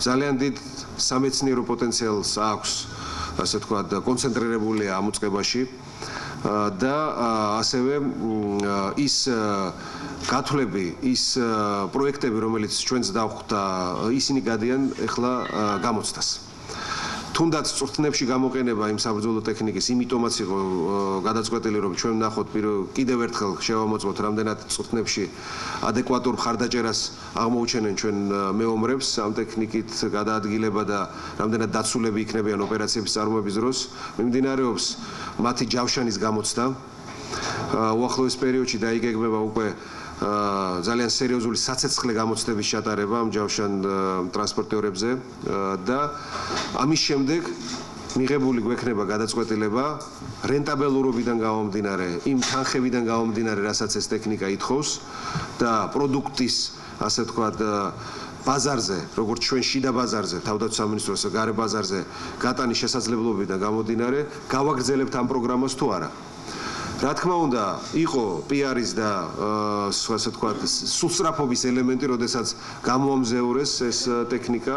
ძალიან დიდ სამეცნიერო პოტენციალს აქვს, ასე ვთქვათ, კონცენტრირებულია ამ უწყებაში და ასევე ის გათვლები, ის პროექტები, რომელიც ჩვენს დავხვდა, ისინი გადიან ახლა გამოცდას. თუნდაც წვრთნებში გამოყენება იმ საბრძოლო ტექნიკის იმიტომაც იყო გადაწყვეტილი რომ ჩვენ ნახოთ კიდევ ერთხელ შევამოწმოთ რამდენად წვრთნებში ადეკვატურ ხარდაჭერას აღმოუჩენენ ჩვენ მეომრებს ამ ტექნიკით გადაადგილება და რამდენად დაცულები იქნებიან ოპერაციების წარმოების დროს. მიმდინარეობს მათი ჯავშანის გამოცდა. უახლოეს პერიოდში დაიგეგმება უკვე ძალიან სერიოზული საცეცხლე გამოცდების ჩატარება ამ ჯავშან ტრანსპორტიორებზე და ამის შემდეგ მიღებული გვექნება გადაწყვეტილება რენტაბელურობიდან გამომდინარე, იმ თანხებიდან გამომდინარე, რასაც ეს ტექნიკა ითხოვს და პროდუქტის, ასე ვთქვათ, ბაზარზე, როგორც ჩვენ შიდა ბაზარზე, თავდაცვის სამინისტროს გარე ბაზარზე გატანის შესაძლებლობიდან გამომდინარე, გავაგრძელებთ ამ პროგრამას თუ არა? რა თქმა უნდა, იყო პიარის და ასე ვთქვათ, სუსტრაფობის ელემენტი, როდესაც გამოამზეურეს ეს ტექნიკა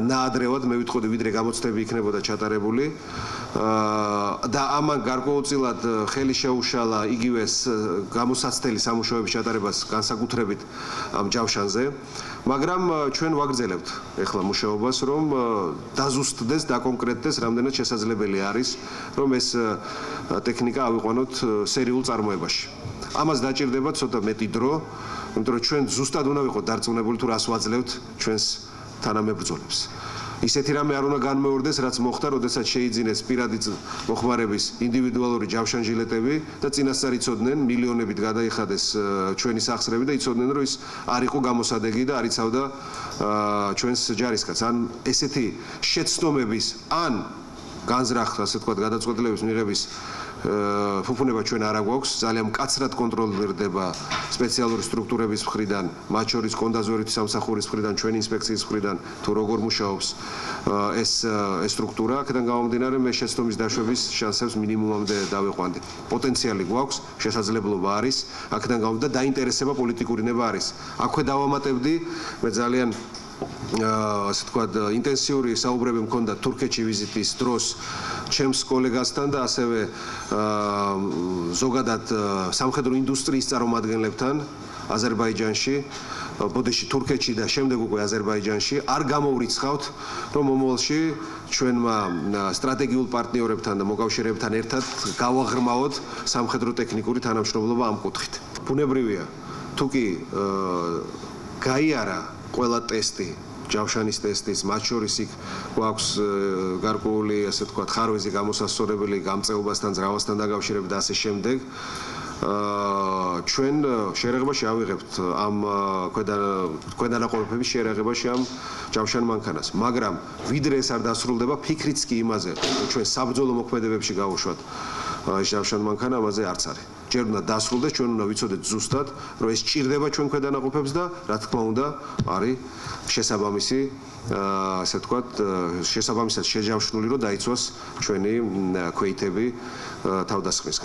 ნაადრევად, მე ვიტყოდი, ვიდრე გამოცდები იქნებოდა ჩატარებული. და ამან გარკვეულწილად ხელი შეუშალა იგივეს გამოსაცდელი სამუშაოების ჩატარებას განსაკუთრებით ამ ჯავშანზე. მაგრამ ჩვენ ვაგრძელებთ ეხლა მუშაობას, რომ დაზუსტდეს და კონკრეტდეს რამდენად შესაძლებელი არის, რომ ეს ტექნიკა ავიყვანოთ სერიულ წარმოებაში. ამას დაჭირდება ცოტა მეტი დრო, იმიტომ რომ ჩვენ ზუსტად უნდა ვიყოთ დარწმუნებული თუ რას ვაძლევთ ჩვენს თანამებრძოლებს. ისეთი რამე არ უნდა განმეორდეს, რაც მოხდა, როდესაც შეიძინეს პირადი მოხმარების ინდივიდუალური ჯავშანჟილეტები და წინასწარ იცოდნენ მილიონებით გადაიხადეს ჩვენი სახსრები და იცოდნენ, რომ ის არ იყო გამოსადეგი და არ იცავდა ჩვენს ჯარისკაცს. ან ესეთი შეცდომების ან განზრახ, ასე ვთქვათ, გადაწყვეტილების მიღების ფუფუნება ჩვენ არა გვაქვს, ძალიან მკაცრად კონტროლირდება სპეციალური სტრუქტურების მხრიდან, მათ შორის კონდაზორით სამსახურის მხრიდან, ჩვენ ინსპექციის მხრიდან, თუ როგორ მუშაობს ეს ეს სტრუქტურა, აქედან გამომდინარე მე შეცდომის დაშვების შანსებს მინიმუმამდე დავიყვანდი. პოტენციალი გვაქვს, შესაძლებლობა არის, აქედან გამომდინარე დაინტერესება პოლიტიკური ნება არის. აქვე დავამატებდი, მე ძალიან ასე ვთქვათ, ინტენსიური საუბრები მქონდა თურქეთში ვიზიტის დროს ჩემს კოლეგასთან და ასევე ზოგადად სამხედრო ინდუსტრიის წარმომადგენლებთან აზერბაიჯანში, ბოდიში თურქეთში და შემდეგ უკვე აზერბაიჯანში არ გამოვრიცხავთ, რომ მომავალში ჩვენმა სტრატეგიულ პარტნიორებთან და მოკავშირეებთან ერთად გავაღრმავოთ სამხედრო ტექნიკური თანამშრომლობა ამ კუთხით. ბუნებრივია, თუკი გაიარა ყველა ტესტი ჯავშანის ტესტის მათ შორის იქ გვაქვს გარკვეული ასე ვთქვათ ხარვეზი გამოსასწორებელი გამწეობასთან ძრავასთან დაკავშირებით და ასე შემდეგ. აა ჩვენ შერეგებაში ავიღებთ ამ ქვედა ქვედა ნაყოფების შერეგებაში ამ ჯავშან მანქანას. მაგრამ ვიდრე ეს არ დასრულდება ფიქრიც კი იმაზე ჩვენ საბძოლო მოქმედებებში გავუშვათ ჯავშან მანქანა ამაზე არც არის ჯერ უნდა დასრულდეს ჩვენ უნდა ვიცოდეთ ზუსტად რომ ეს ჭირდება ჩვენ ქვედა ნაყოფებს და რა თქმა უნდა არის შესაბამისი ასე ვთქვათ შესაბამისად შეჯავშნული რომ დაიცვას ჩვენი ქვეითები თავდასხმის